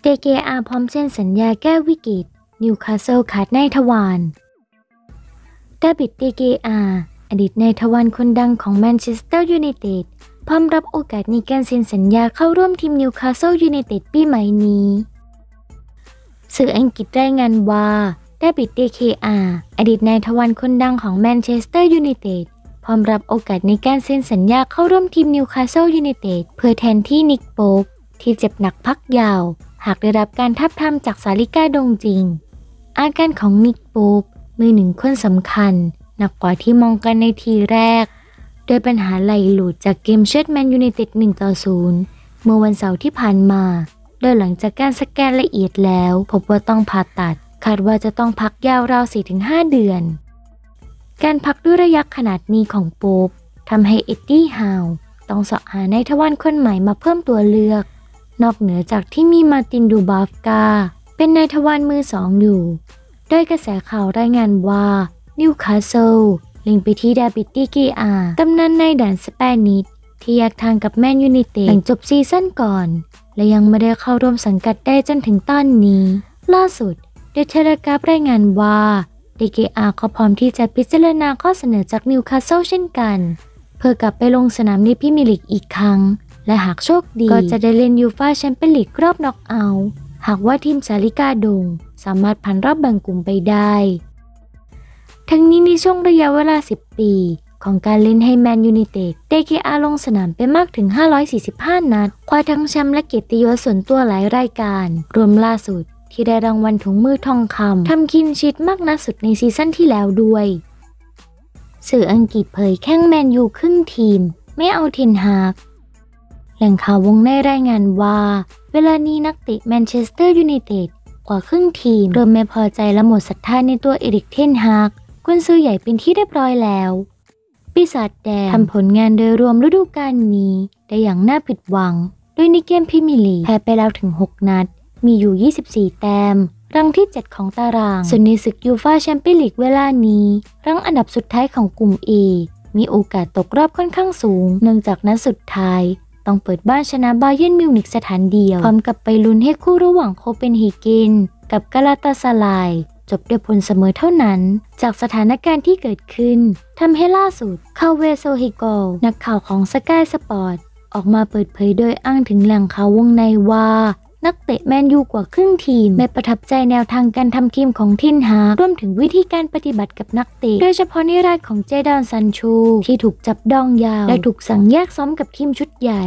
เดเกอาพร้อมเซ็นสัญญาแก้วิกฤต นิวคาสเซิลขาดนายทวารดาบิดเดเกอาอดีตนายทวารคนดังของแมนเชสเตอร์ยูไนเต็ดพร้อมรับโอกาสในการเซ็นสัญญาเข้าร่วมทีมนิวคาสเซิลยูไนเต็ดปีใหม่นี้ สื่ออังกฤษรายงานว่าดาบิดเดเคอาอดีตนายทวารคนดังของแมนเชสเตอร์ยูไนเต็ด พร้อมรับโอกาสในการเซ็นสัญญาเข้าร่วมทีมนิวคาสเซิลยูไนเต็ดเพื่อแทนที่นิกโป๊ปที่เจ็บหนักพักยาว หากได้รับการทับทามจากสาลิกาดงจริง อาการของนิกโป๊กมือหนึ่งคนสำคัญ หนักกว่าที่มองกันในทีแรก โดยปัญหาไหลหลุดจากเกมเชิดแมนยูไนเต็ด1ต่อ0เมื่อวันเสาร์ที่ผ่านมา โดยหลังจากการสแกนละเอียดแล้ว พบว่าต้องผ่าตัดคาดว่าจะต้องพักยาวราว4-5 เดือน การพักด้วยระยะขนาดนี้ของโป๊บทำให้เอ็ดดี้ฮาวต้องเสาะหานายทวารคนใหม่มาเพิ่มตัวเลือก นอกเหนือจากที่มีมาร์ตินดูบราฟกา เป็นนายทวารมือสองอยู่ โดยกระแสข่าวรายงานว่านิวคาสเซิลเล็งไปที่ดาบิดเดเกอาตำนานนายด่าน Spanish ที่แยกทางกับแมนยูไนเต็ดหลังจบซีซั่นก่อน และยังไม่ได้เข้าร่วมสังกัดได้จนถึงตอนนี้ ล่าสุดเดอะเทเลกราฟรายงานว่า เดเกอาก็พร้อมที่จะพิจารณาข้อเสนอจากนิวคาสเซิลเช่นกัน เพื่อกลับไปลงสนามในพรีเมียร์ลีกอีกครั้ง และหากโชคดีก็จะได้เล่นยูฟาแชมเปี้ยนลีกรอบน็อกเอาท์หากว่าทีมสาลิกาดง สามารถผ่านรอบแบ่งกลุ่มไปได้ ทั้งนี้ในช่วงระยะเวลา 10 ปี ของการเล่นให้แมนยู i นเต็ดเดเกอาลงสนามไปมากถึง 545 นัด คว้าทั้งแชมป์และเกียรติยศส่วนตัวหลายรายการ รวมล่าสุด ที่ได้รางวัลถุงมือทองคำทำ clean sheet มากนัดสุดในซีซั่นที่แล้วด้วย สื่ออังกฤษเผยแข้งแมนยูครึ่งทีม ไม่เอาเทนฮากแหล่งข่าววงในรายงานว่า เวลานี้นักเตะแมนเชสเตอร์ยูไนเต็ดกว่าครึ่งทีม เริ่มไม่พอใจและหมดศรัทธาในตัวเอริกเทนฮากกุนซือใหญ่เป็นที่เรียบร้อยแล้ว ปีศาจแดงทำผลงานโดยรวมฤดูกาลนี้ ได้อย่างน่าผิดหวัง โดยในเกมพรีเมียร์ลีกแพ้ไปแล้วถึง 6 นัด มีอยู่ 24 แต้ม รั้งที่ 7 ของตาราง ส่วนในศึกยูฟาแชมเปี้ยนลีกเวลานี้ รั้งอันดับสุดท้ายของกลุ่ม A มีโอกาสตกรอบค่อนข้างสูง เนื่องจากนัดสุดท้าย ต้องเปิดบ้านชนะบาเยิร์นมิวนิกสถานเดียว พร้อมกับไปลุ้นให้คู่ระหว่างโคเปนเฮเกนกับกาลาตาซารายจบด้วยผลเสมอเท่านั้น จากสถานการณ์ที่เกิดขึ้นทำให้ล่าสุดคาเวห์โซลเฮโคลนักข่าวของสกายสปอร์ตออกมาเปิดเผยโดยอ้างถึงแหล่งข่าววงในว่า นักเตะแมนยูกว่าครึ่งทีม ไม่ประทับใจแนวทางการทำทีมของเทนฮากรวมถึงวิธีการปฏิบัติกับนักเตะ โดยเฉพาะในรายของเจดอนซันชู ที่ถูกจับดองยาว และถูกสั่งแยกซ้อมกับทีมชุดใหญ่